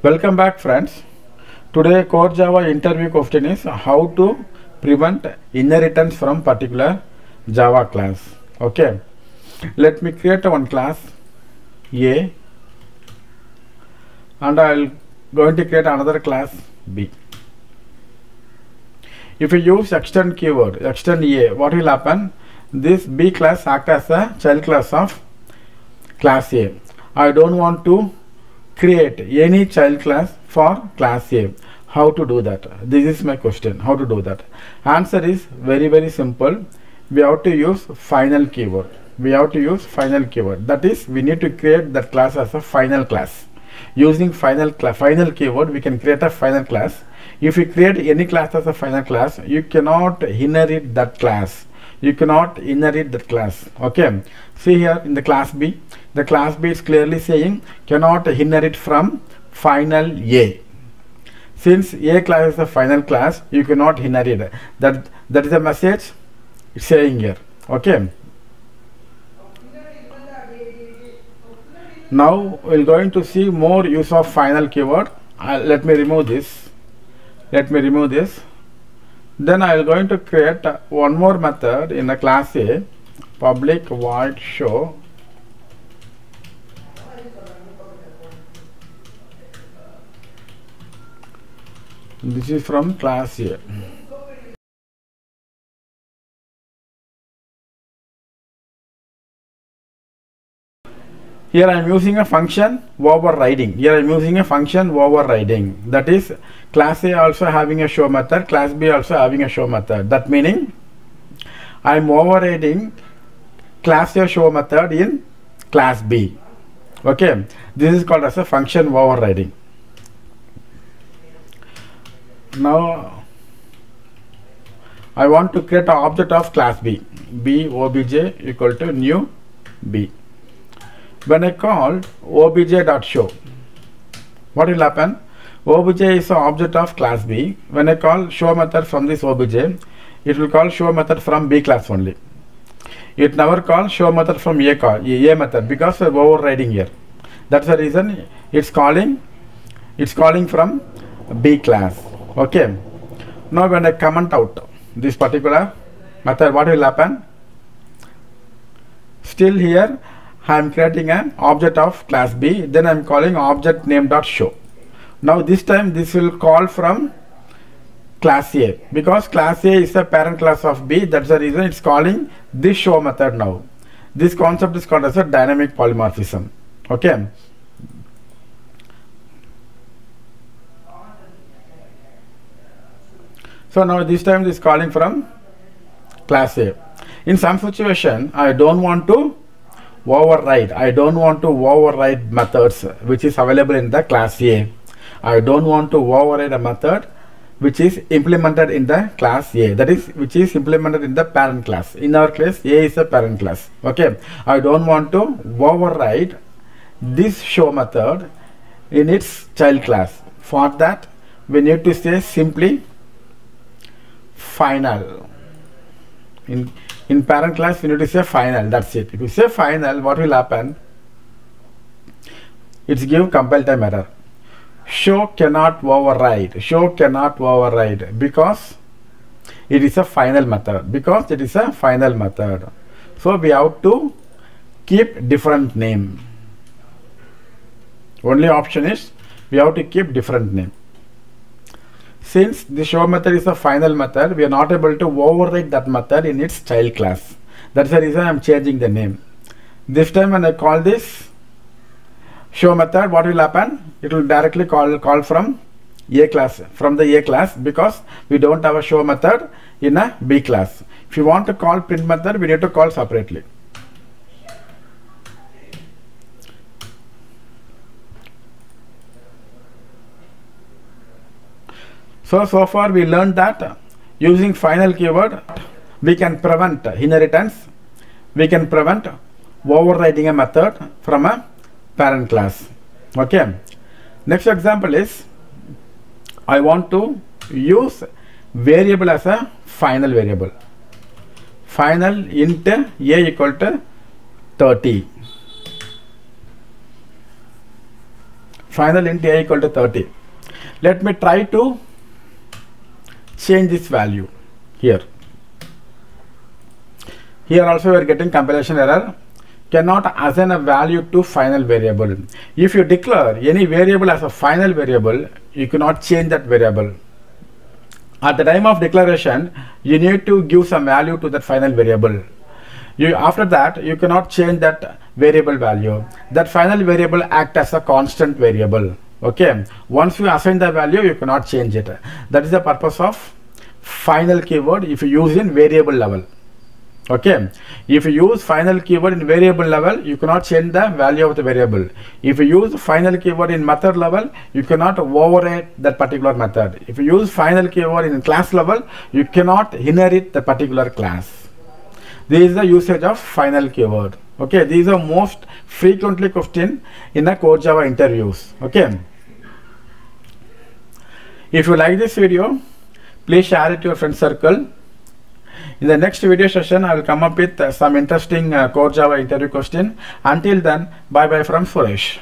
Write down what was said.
Welcome back friends. Today core Java interview question is how to prevent inheritance from particular Java class. Okay. Let me create one class A and I'll going to create another class B. If you use extend keyword, extend A, what will happen? This B class act as a child class of class A. I don't want to create any child class for class A. How to do that? This is my question. How to do that? Answer is very very simple. We have to use final keyword. We have to use final keyword. That is, we need to create that class as a final class. Using final final keyword, we can create a final class. If you create any class as a final class, you cannot inherit that class. You cannot inherit that class. Okay. See here in the class B, the class B is clearly saying cannot inherit from final A. Since A class is a final class, you cannot inherit. That that is a message saying here. Okay. Now we're going to see more use of final keyword. Uh, let me remove this. Let me remove this. Then I am going to create one more method in the class A, public void show. This is from class A. Here I am using a function overriding. Here I am using a function overriding. That is class A also having a show method, class B also having a show method. That meaning I am overriding class A show method in class B. Okay, this is called as a function overriding. Now I want to create an object of class B. B obj equal to new B when I call obj.show, what will happen? obj is an object of class B. When I call show method from this obj, it will call show method from B class only. It never call show method from A call A method because we're overriding here. That's the reason it's calling it's calling from B class. Okay. Now when I comment out this particular method, what will happen? Still here I am creating an object of class B then I am calling object name dot show. Now this time this will call from class A because class A is a parent class of B that's the reason it's calling this show method now. This concept is called as a dynamic polymorphism okay? So now this time this calling from class A. In some situation I don't want to override. I don't want to override methods which is available in the class a. I don't want to override a method which is implemented in the class a. That is which is implemented in the parent class. In our case a is a parent class. Okay? I don't want to override this show method in its child class. For that we need to say simply final. In in parent class we need to say final that's it. If you say final what will happen? It's give compile time error. Show cannot override. Show cannot override because it is a final method. Because it is a final method. So we have to keep different name. Only option is we have to keep different name since the show method is a final method, we are not able to override that method in its child class. That's the reason I am changing the name. This time when I call this show method, what will happen? It will directly call, call from A class, from the A class because we don't have a show method in a B class. If you want to call print method, we need to call separately. So, so far we learned that using final keyword, we can prevent inheritance, we can prevent overriding a method from a parent class. Okay. Next example is, I want to use variable as a final variable. Final int a equal to 30. final int a equal to 30 let me try to change this value here. Here also we are getting compilation error. Cannot assign a value to final variable. If you declare any variable as a final variable you cannot change that variable. At the time of declaration you need to give some value to that final variable. You after that you cannot change that variable value. That final variable act as a constant variable. Okay? Once you assign the value you cannot change it. That is the purpose of final keyword if you use in variable level. Okay? If you use final keyword in variable level you cannot change the value of the variable. If you use final keyword in method level you cannot override that particular method. If you use final keyword in class level you cannot inherit the particular class. This is the usage of final keyword. Okay? These are most frequently question in the core java interviews. Okay? If you like this video please share it to your friend circle in the next video session, I will come up with uh, some interesting uh, core Java interview question. Until then, bye bye from Suresh.